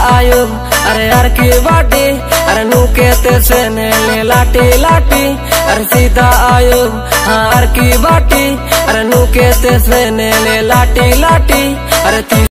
आयो। अरे यार की बाटी? अरे नू कहते से ने लाटी लाटी। अरे सीधा आयो। हाँ अर की बाटी? अरे नू कहते से ने लाटी लाटी। अरे